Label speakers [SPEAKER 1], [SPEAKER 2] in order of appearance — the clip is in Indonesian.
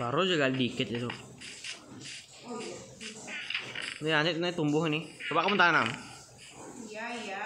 [SPEAKER 1] baru juga dikit itu. Ini anit ini tumbuh nih coba kamu tanam. Iya iya.